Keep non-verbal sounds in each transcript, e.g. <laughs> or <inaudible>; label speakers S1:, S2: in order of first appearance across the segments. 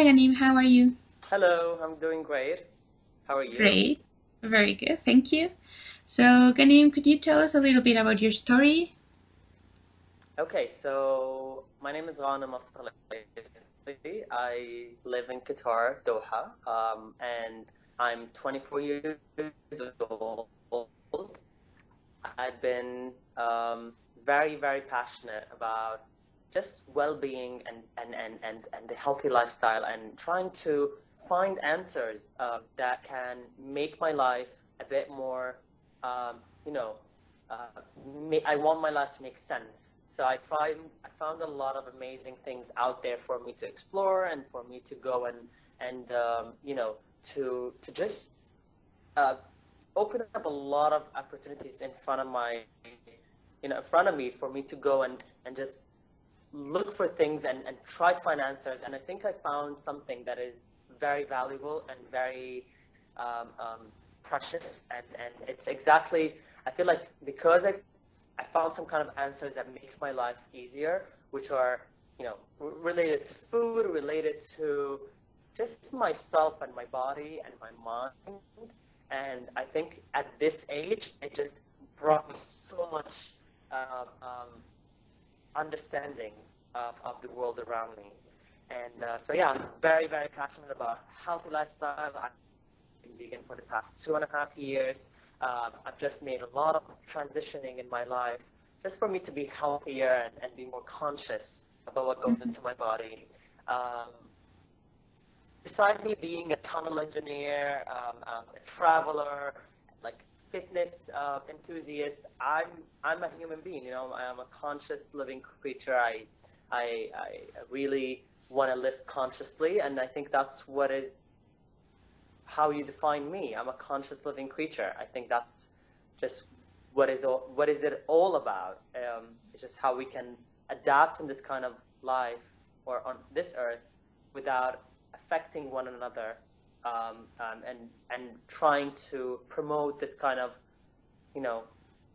S1: Hi, Ghanim. How are you?
S2: Hello, I'm doing great. How are you?
S1: Great. Very good. Thank you. So, Ghanim, could you tell us a little bit about your story?
S2: Okay, so my name is Ghanim AlSulaiti. I live in Qatar, Doha, um, and I'm 24 years old. I've been um, very, very passionate about just well-being and, and, and, and, and the healthy lifestyle and trying to find answers uh, that can make my life a bit more, um, you know, uh, I want my life to make sense. So I find I found a lot of amazing things out there for me to explore and for me to go and and um, you know to to just uh, open up a lot of opportunities in front of my you know in front of me for me to go and and just look for things and, and try to find answers. And I think I found something that is very valuable and very um, um, precious. And, and it's exactly, I feel like because I've, I found some kind of answers that makes my life easier, which are, you know, related to food, related to just myself and my body and my mind. And I think at this age, it just brought me so much uh, um, understanding of, of the world around me. And uh, so, yeah, I'm very, very passionate about healthy lifestyle. I've been vegan for the past two and a half years. Um, I've just made a lot of transitioning in my life just for me to be healthier and, and be more conscious about what goes into my body. Um, besides me being a tunnel engineer, um, um, a traveler, like fitness uh, enthusiast, I'm I'm a human being. You know, I'm a conscious living creature. I I, I really want to live consciously, and I think that's what is how you define me. I'm a conscious living creature. I think that's just what is all, what is it all about? Um, it's just how we can adapt in this kind of life or on this earth without affecting one another um, um, and and trying to promote this kind of you know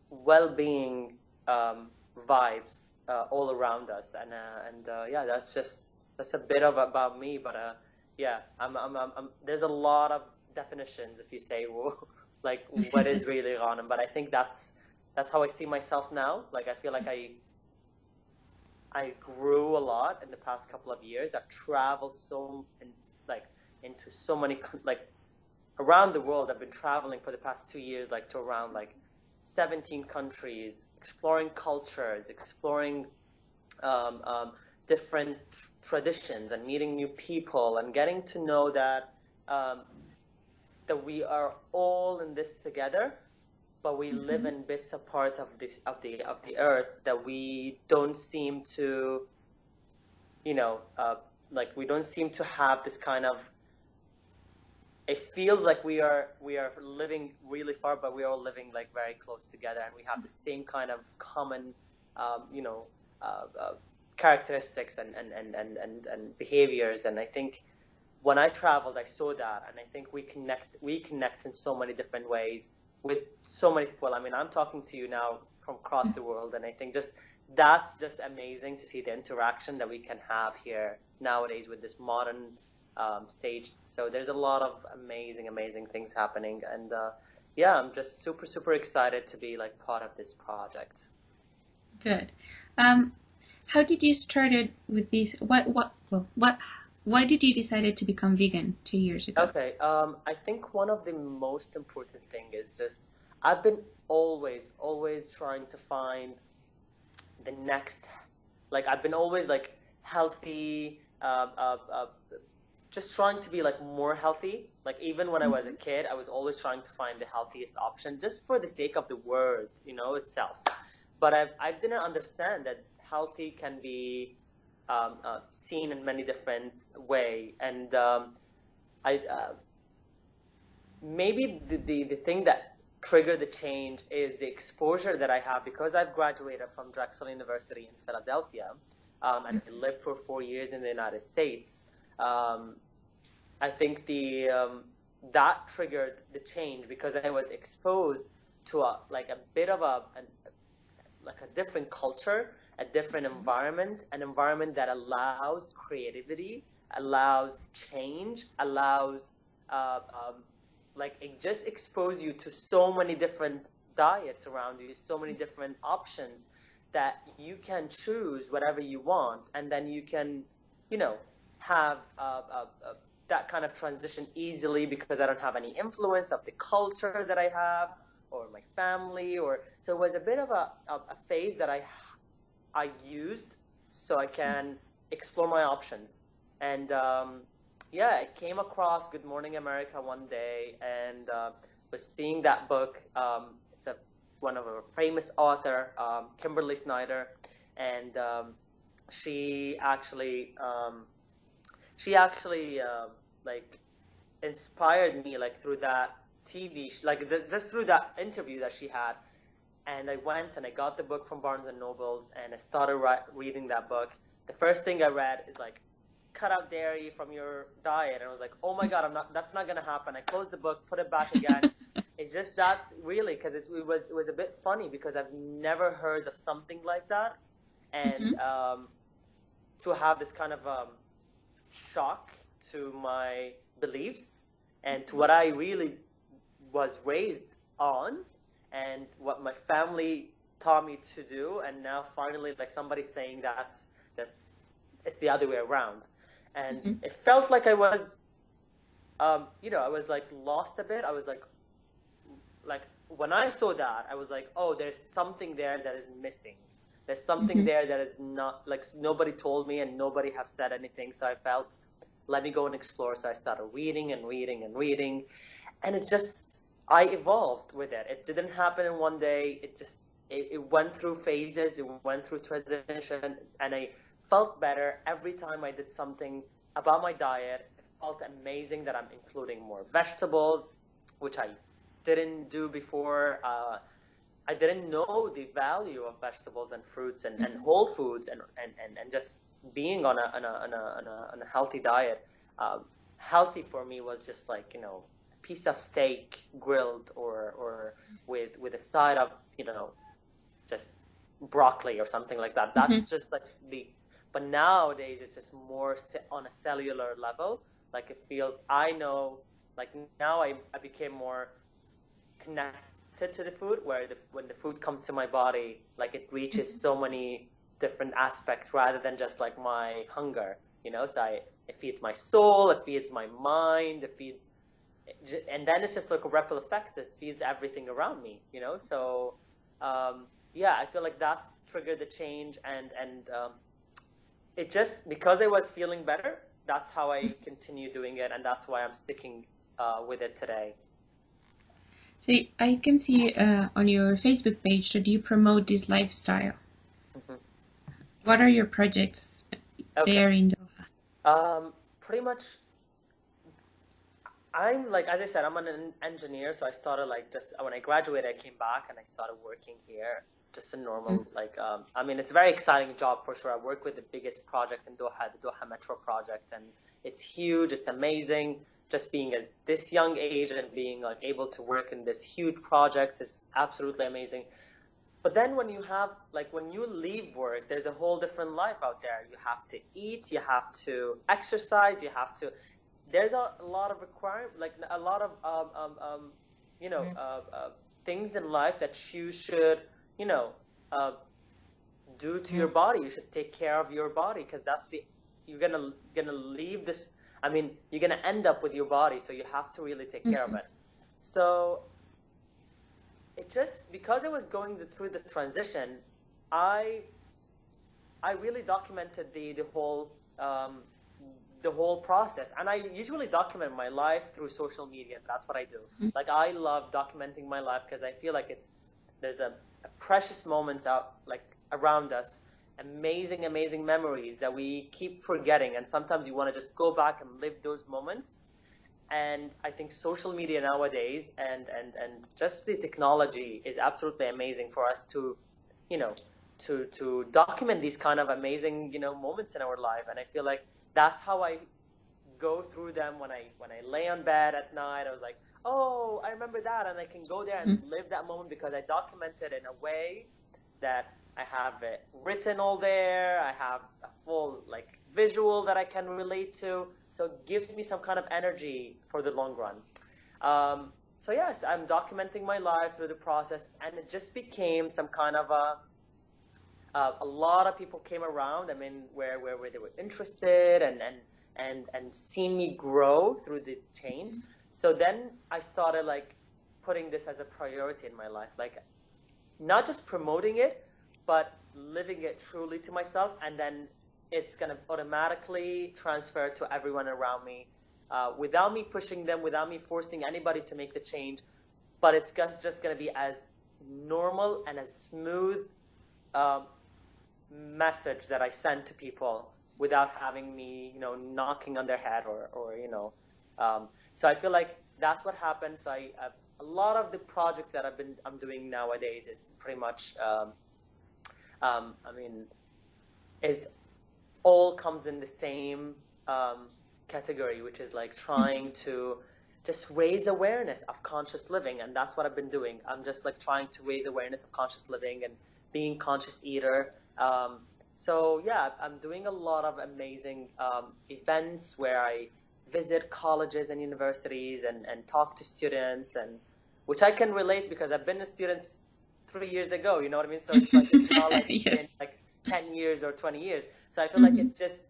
S2: well-being um, vibes uh, all around us. And uh, and uh, yeah that's just that's a bit of about me but uh, yeah I'm, I'm, I'm, I'm, there's a lot of definitions if you say <laughs> well, like what is really <laughs> Ghanim but I think that's that's how I see myself now. Like I feel like I I grew a lot in the past couple of years. I've traveled so like into so many like around the world I've been traveling for the past two years like to around like 17 countries, exploring cultures, exploring um, um, different traditions, and meeting new people, and getting to know that um, that we are all in this together, but we mm-hmm. live in bits apart of the of the of the earth that we don't seem to, you know, uh, like we don't seem to have this kind of it feels like we are we are living really far, but we are all living like very close together, and we have the same kind of common, um, you know, uh, uh, characteristics and and, and, and, and and behaviors. And I think when I traveled, I saw that, and I think we connect we connect in so many different ways with so many people. I mean, I'm talking to you now from across the world, and I think just that's just amazing to see the interaction that we can have here nowadays with this modern um, stage. So there's a lot of amazing, amazing things happening, and uh, yeah, I'm just super, super excited to be like part of this project.
S1: Good. Um, how did you started with these? What, what, well, what? Why did you decided to become vegan two years ago?
S2: Okay. Um, I think one of the most important thing is just I've been always, always trying to find the next. Like I've been always like healthy. Uh, uh, uh, just trying to be like more healthy. Like even when I was a mm-hmm. kid, I was always trying to find the healthiest option just for the sake of the word, you know, itself. But I, I didn't understand that healthy can be um, uh, seen in many different way. And um, I uh, maybe the, the, the thing that triggered the change is the exposure that I have because I've graduated from Drexel University in Philadelphia um, and I mm-hmm. lived for four years in the United States. Um, I think the um, that triggered the change because I was exposed to a like a bit of a, a like a different culture, a different mm-hmm. environment, an environment that allows creativity, allows change, allows uh, um, like it just expose you to so many different diets around you, so many different options that you can choose whatever you want, and then you can, you know, have uh, uh, uh, that kind of transition easily because I don't have any influence of the culture that I have or my family, or so it was a bit of a, a, phase that I I used so I can explore my options. And um, yeah, I came across Good Morning America one day and uh, was seeing that book. Um, it's a one of a famous author, um, Kimberly Snyder, and um, she actually um, she actually uh, like inspired me like through that TV like the, just through that interview that she had. And I went and I got the book from Barnes and Nobles and I started ri- reading that book. The first thing I read is like cut out dairy from your diet. And I was like, oh my God, I'm not, that's not going to happen. I closed the book, put it back again. <laughs> it's just that really, because it, it, was, it was a bit funny because I've never heard of something like that. And mm-hmm. um, to have this kind of um, shock to my beliefs and to what I really was raised on and what my family taught me to do. And now finally, like somebody saying that's just, it's the other way around and mm-hmm. it felt like I was, um, you know, I was like lost a bit. I was like, like when I saw that, I was like, oh, there's something there that is missing. There's something mm-hmm. there that is not like nobody told me and nobody have said anything. So I felt, let me go and explore. So I started reading and reading and reading, and it just I evolved with it. It didn't happen in one day. It just it, it went through phases. It went through transition, and I felt better every time I did something about my diet. It felt amazing that I'm including more vegetables, which I didn't do before. Uh, I didn't know the value of vegetables and fruits and, and mm-hmm. whole foods and, and, and, and just being on a, on a, on a, on a, on a healthy diet. Um, healthy for me was just like, you know, a piece of steak grilled or, or with, with a side of, you know, just broccoli or something like that. That's mm-hmm. just like the but nowadays, it's just more on a cellular level. Like it feels, I know, like now I, I became more connected to the food, where the, when the food comes to my body, like it reaches mm-hmm. so many different aspects rather than just like my hunger, you know? So I, it feeds my soul, it feeds my mind, it feeds, and then it's just like a ripple effect. It feeds everything around me, you know? So, um, yeah, I feel like that's triggered the change and, and, um, it just because I was feeling better, that's how I continue doing it, and that's why I'm sticking uh, with it today.
S1: So I can see uh, on your Facebook page that you promote this lifestyle. Mm-hmm. What are your projects okay. there in Doha?
S2: Um, pretty much, I'm like as I said, I'm an engineer, so I started like just when I graduated, I came back and I started working here just a normal mm-hmm. like um, I mean it's a very exciting job for sure. I work with the biggest project in Doha, the Doha Metro project, and it's huge. It's amazing. Just being at this young age and being like able to work in this huge project is absolutely amazing. But then when you have like when you leave work, there's a whole different life out there. You have to eat, you have to exercise, you have to. There's a, a lot of requirement, like a lot of um, um, um, you know mm-hmm. uh, uh, things in life that you should you know, uh, do to your body. You should take care of your body because that's the you're gonna gonna leave this. I mean, you're gonna end up with your body, so you have to really take care mm-hmm. of it. So it just because I was going the, through the transition, I I really documented the the whole um, the whole process, and I usually document my life through social media. That's what I do. Mm-hmm. Like I love documenting my life because I feel like it's there's a precious moments out like around us amazing amazing memories that we keep forgetting. And sometimes you want to just go back and live those moments. And i think social media nowadays and and and just the technology is absolutely amazing for us to you know to to document these kind of amazing you know moments in our life. And i feel like that's how i go through them when i when i lay on bed at night. I was like oh, I remember that, and I can go there and mm-hmm. live that moment because I documented in a way that I have it written all there. I have a full like visual that I can relate to. So it gives me some kind of energy for the long run. Um, so yes, I'm documenting my life through the process, and it just became some kind of a. Uh, a lot of people came around. I mean, where, where where they were interested and and and and seen me grow through the change. So then I started like putting this as a priority in my life, like not just promoting it, but living it truly to myself, and then it's gonna automatically transfer to everyone around me uh, without me pushing them, without me forcing anybody to make the change. But it's just going to be as normal and as smooth um, message that I send to people without having me, you know, knocking on their head or, or you know. Um, so I feel like that's what happened. So I, uh, a lot of the projects that I've been I'm doing nowadays is pretty much, um, um, I mean, is all comes in the same um, category, which is like trying to just raise awareness of conscious living. And that's what I've been doing. I'm just like trying to raise awareness of conscious living and being conscious eater. Um, so yeah, I'm doing a lot of amazing um, events where I visit colleges and universities and, and talk to students and which I can relate because I've been a student three years ago, you know what I mean? So it's like it's not like <laughs> yes. like ten years or twenty years. So I feel mm-hmm. like it's just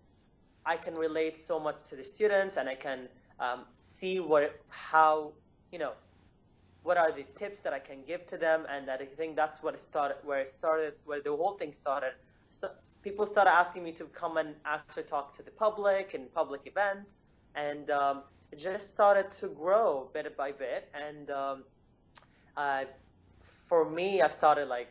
S2: I can relate so much to the students and I can um, see what how you know what are the tips that I can give to them and that I think that's what started where it started where the whole thing started. So people started asking me to come and actually talk to the public and public events and um, it just started to grow bit by bit and um, uh, for me I started like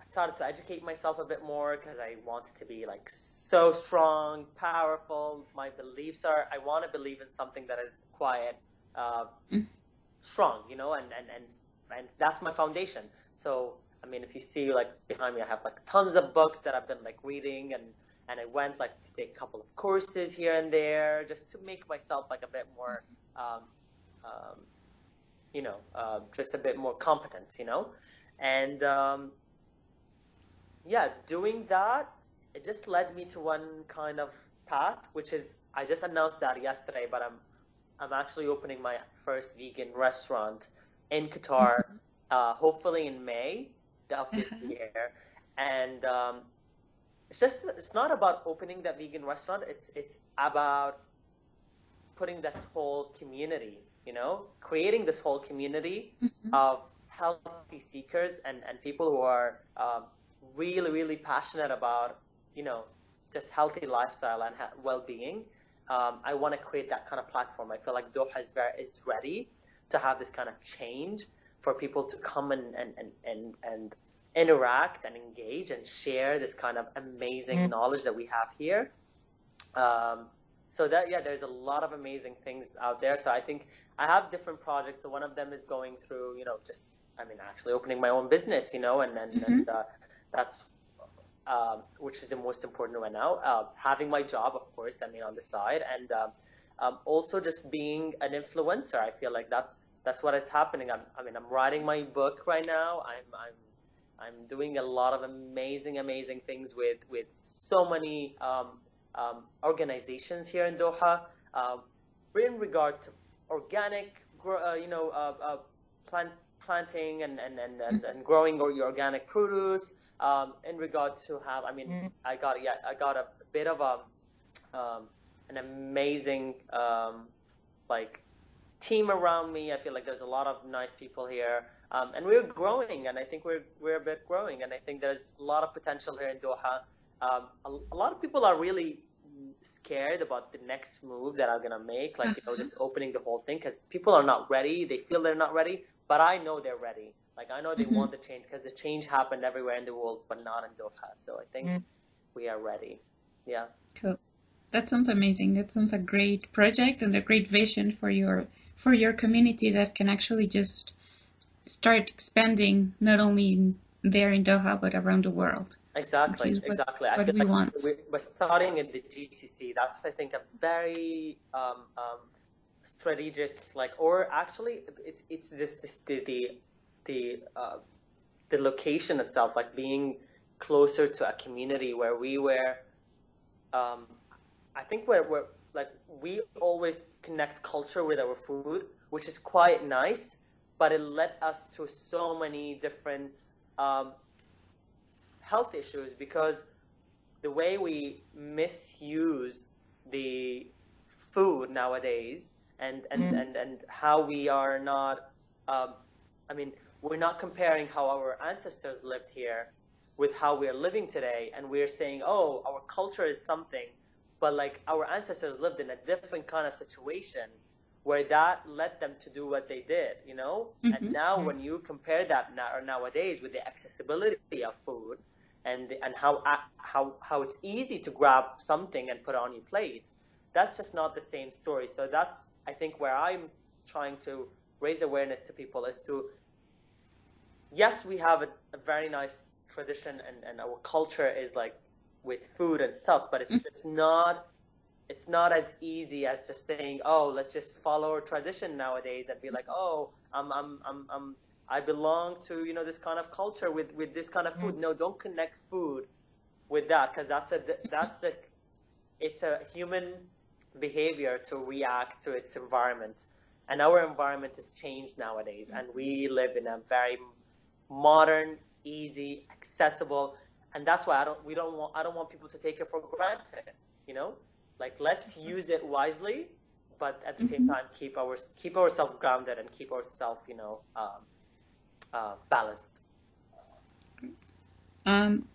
S2: I started to educate myself a bit more because I wanted to be like so strong, powerful. My beliefs are I want to believe in something that is quiet, uh, mm. strong, you know, and, and, and, and that's my foundation. So, I mean, if you see like behind me, I have like tons of books that I've been like reading and, and I went like to take a couple of courses here and there just to make myself like a bit more, um, um, you know, uh, just a bit more competent, you know, and um, yeah, doing that, it just led me to one kind of path, which is I just announced that yesterday, but I'm I'm actually opening my first vegan restaurant in Qatar, mm-hmm. uh, hopefully in May of this mm-hmm. year, and um, it's just it's not about opening that vegan restaurant. It's it's about putting this whole community, you know, creating this whole community mm-hmm. of healthy seekers and, and people who are um, really, really passionate about, you know, just healthy lifestyle and ha- well-being. Um, I want to create that kind of platform. I feel like Doha is, very, is ready to have this kind of change for people to come and, and, and, and, and interact and engage and share this kind of amazing mm-hmm. knowledge that we have here. Um, so that yeah, there's a lot of amazing things out there. So I think I have different projects. So one of them is going through, you know, just I mean, actually opening my own business, you know, and and, mm-hmm. and uh, that's um, which is the most important right now. Uh, having my job, of course, I mean, on the side, and um, um, also just being an influencer. I feel like that's that's what is happening. I'm, I mean, I'm writing my book right now. I'm I'm I'm doing a lot of amazing, amazing things with with so many um, um, organizations here in Doha. Uh, in regard to organic, uh, you know, uh, uh, plant planting and and, and, and, and growing your organic produce um, in regard to have, I mean, mm. I got yeah, I got a bit of a um, an amazing um, like team around me. I feel like there's a lot of nice people here, um, and we're growing, and I think we're we're a bit growing, and I think there's a lot of potential here in Doha. Um, a, a, lot of people are really scared about the next move that I'm gonna make, like you know, mm-hmm. just opening the whole thing, because people are not ready. They feel they're not ready, but I know they're ready. Like I know they mm-hmm. want the change because the change happened everywhere in the world, but not in Doha. So I think mm. we are ready. Yeah.
S1: Cool. That sounds amazing. That sounds a great project and a great vision for your for your community that can actually just start expanding not only in, there in Doha but around the world.
S2: Exactly, what, exactly.
S1: What I feel we like want.
S2: We're starting in the GCC. That's I think a very um, um, strategic, like, or actually, it's it's just the the the uh, the location itself, like being closer to a community where we were. Um, I think we're, we're like we always connect culture with our food, which is quite nice, but it led us to so many different um, health issues because the way we misuse the food nowadays and and, mm. and, and how we are not um, I mean we're not comparing how our ancestors lived here with how we are living today and we're saying oh our culture is something but like our ancestors lived in a different kind of situation where that led them to do what they did you know mm-hmm. and now mm-hmm. when you compare that now, nowadays with the accessibility of food and and how how how it's easy to grab something and put on your plate that's just not the same story. So that's i think where i'm trying to raise awareness to people is to yes we have a, a very nice tradition and, and our culture is like with food and stuff but it's just not it's not as easy as just saying oh let's just follow our tradition nowadays and be like oh i'm i'm i'm, I'm I belong to you know this kind of culture with with this kind of food. Mm. No, don't connect food with that because that's a that's a it's a human behavior to react to its environment, and our environment has changed nowadays, and we live in a very modern, easy, accessible, and that's why I don't we don't want I don't want people to take it for granted. You know, like let's use it wisely, but at the same mm-hmm. time keep our keep ourselves grounded and keep ourselves you know. Um, uh, balanced.
S1: Um,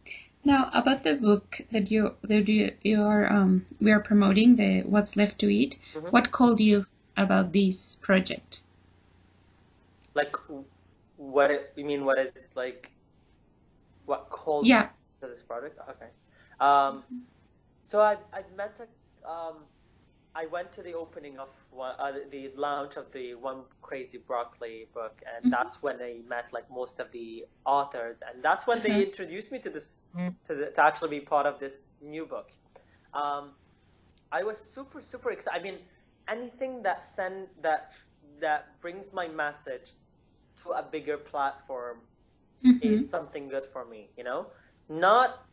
S1: now about the book that you that you, you are um, we are promoting the What's Left to Eat. Mm-hmm. What called you about this project?
S2: Like, what it, you mean? What is like? What called
S1: yeah.
S2: to this project? Okay. Um, so I I met a um, I went to the opening of one, uh, the launch of the One Crazy Broccoli book, and mm-hmm. that's when I met like most of the authors, and that's when mm-hmm. they introduced me to this mm-hmm. to, the, to actually be part of this new book. Um, I was super super excited. I mean, anything that send that that brings my message to a bigger platform mm-hmm. is something good for me. You know, not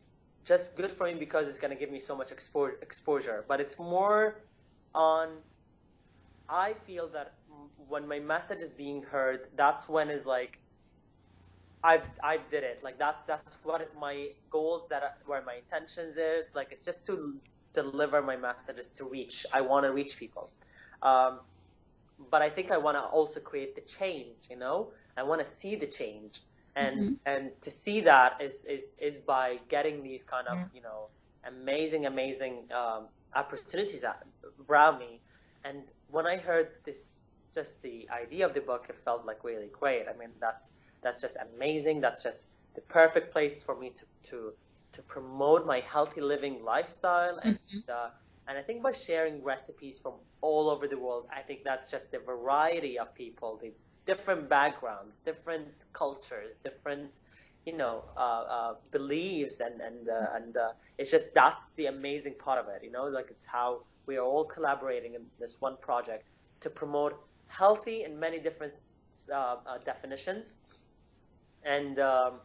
S2: just good for me because it's going to give me so much expo- exposure, but it's more on I feel that when my message is being heard, that's when is like I I did it. Like that's that's what my goals that are, where my intentions is. Like it's just to deliver my messages to reach. I want to reach people, um, but I think I want to also create the change. You know, I want to see the change, and mm-hmm. and to see that is is is by getting these kind of you know amazing amazing um, opportunities around me. And when I heard this, just the idea of the book, it felt like really great. I mean, that's that's just amazing. That's just the perfect place for me to to to promote my healthy living lifestyle and mm-hmm. uh, and I think by sharing recipes from all over the world, I think that's just the variety of people, the different backgrounds, different cultures, different you know uh, uh, beliefs and and uh, and uh, it's just that's the amazing part of it you know like it's how we are all collaborating in this one project to promote healthy in many different uh, uh, definitions and um,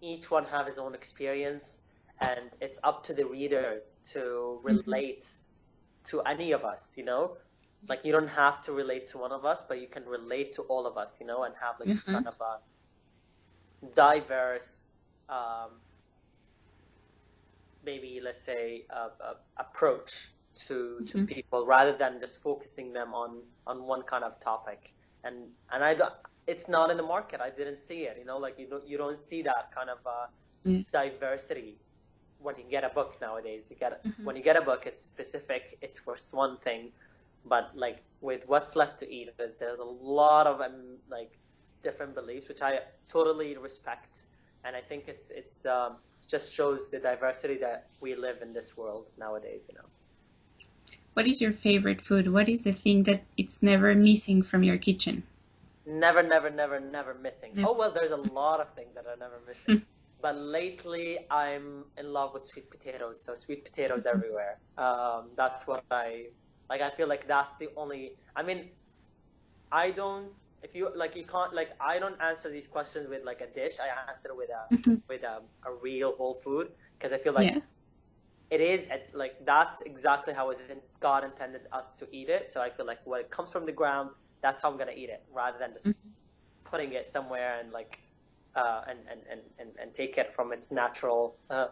S2: each one have his own experience and it's up to the readers to mm-hmm. relate mm-hmm. to any of us you know like you don't have to relate to one of us but you can relate to all of us you know and have like mm-hmm. kind of a diverse, um, maybe let's say, uh, uh, approach to to mm-hmm. people rather than just focusing them on on one kind of topic. And and I it's not in the market. I didn't see it. You know, like you don't you don't see that kind of uh, mm. diversity when you get a book nowadays. You get mm-hmm. when you get a book, it's specific. It's for one thing. But like with what's left to eat, there's, there's a lot of um, like different beliefs, which I totally respect, and I think it's it's um, just shows the diversity that we live in this world nowadays. You know.
S1: What is your favorite food? What is the thing that it's never missing from your kitchen?
S2: Never, never, never, never missing. Never. Oh well, there's a lot of things that are never missing. <laughs> but lately, I'm in love with sweet potatoes. So sweet potatoes mm-hmm. everywhere. Um, that's what I like. I feel like that's the only. I mean, I don't if you like, you can't like I don't answer these questions with like a dish. I answer with a
S1: Mhm.
S2: with a, a real whole food because I feel like
S1: yeah.
S2: it is at, like that's exactly how it's in, God intended us to eat it. So I feel like when it comes from the ground, that's how I'm gonna eat it, rather than just
S1: Mhm.
S2: putting it somewhere and like uh, and, and, and, and and take it from its natural uh,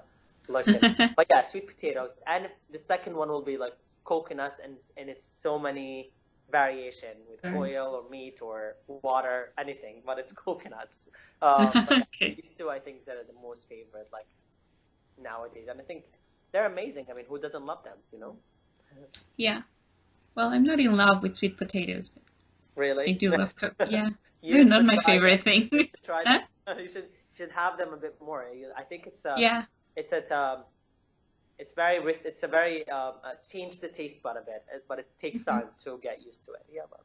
S2: look. <laughs> But yeah, sweet potatoes, and the second one will be like coconuts, and and it's so many variation with
S1: Mm.
S2: oil or meat or water, anything, but it's <laughs> coconuts. <laughs> Um,
S1: okay.
S2: these two, I think, that are the most favorite, like nowadays, and I think they're amazing. I mean, who doesn't love them? You know,
S1: Yeah. Well, I'm not in love with sweet potatoes, but
S2: really.
S1: I do love cook. <laughs> Yeah.
S2: You
S1: They're not my favorite
S2: them.
S1: thing.
S2: You should try them. You should should have them a bit more. I think it's uh,
S1: Yeah.
S2: it's at um, it's very it's a very um, uh, change the taste bud a bit, but it takes
S1: Mhm.
S2: time to get used to it. Yeah, but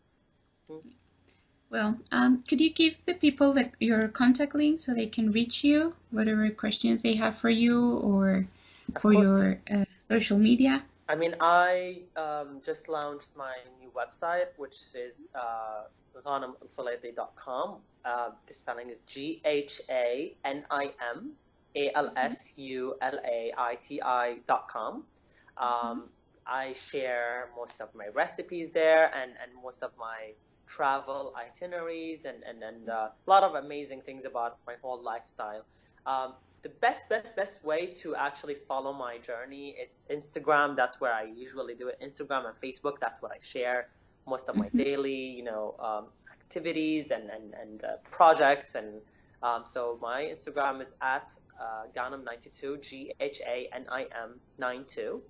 S1: Well, um, could you give the people the, your contact link so they can reach you, whatever questions they have for you or
S2: of
S1: for
S2: course.
S1: your uh, social media?
S2: I mean, I um, just launched my new website, which is uh. Uh, the spelling is G H A N I M A L S U L A I T I dot com. Um, I share most of my recipes there and, and most of my travel itineraries and, and, and uh, a lot of amazing things about my whole lifestyle. Um, the best, best, best way to actually follow my journey is Instagram. That's where I usually do it. Instagram and Facebook. That's what I share most of my
S1: Mhm.
S2: daily, you know, um, activities and and and uh, projects. And um, so my Instagram is at uh, Ghanim92, G H A N I M 92.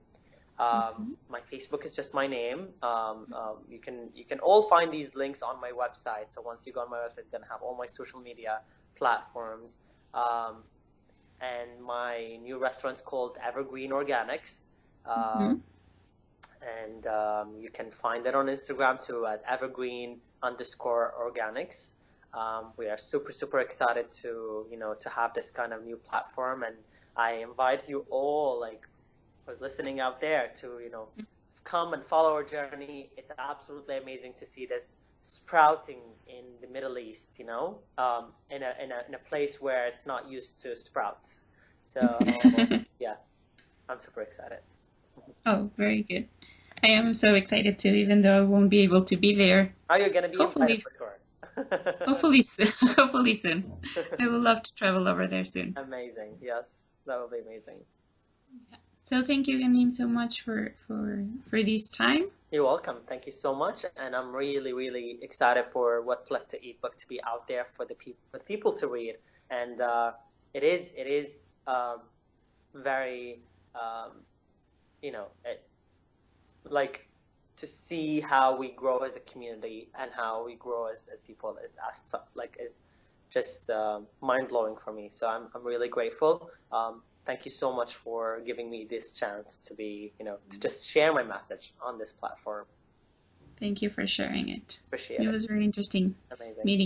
S2: Um, my Facebook is just my name. Um, um, you can you can all find these links on my website. So once you go on my website, you're gonna have all my social media platforms. Um, and my new restaurant's called Evergreen Organics. Um, And um, you can find it on Instagram too at evergreen underscore organics. Um, we are super super excited to you know to have this kind of new platform, and I invite you all like who's listening out there to you know come and follow our journey. It's absolutely amazing to see this sprouting in the Middle East, you know, um, in, a, in, a, in a place where it's not used to sprouts. So, <laughs> yeah, I'm super excited.
S1: Oh, very good. I am so excited too, even though I won't be able to be there.
S2: Are you going to be
S1: Hopefully.
S2: invited for sure?
S1: Hopefully, soon. <laughs> hopefully soon. I would love to travel over there soon.
S2: amazing. Yes, that would be amazing.
S1: So thank you, Ghanim, so much for for for this time.
S2: You're welcome. Thank you so much, and I'm really, really excited for what's left to eat book to be out there for the people for the people to read. And uh, it is it is um, very um, you know it, like to see how we grow as a community and how we grow as, as people is as like is just um, mind blowing for me. So I'm I'm really grateful. Um, thank you so much for giving me this chance to be you know to just share my message on this platform.
S1: Thank you for sharing it.
S2: Appreciate
S1: It
S2: it.
S1: was very interesting
S2: Amazing.
S1: meeting.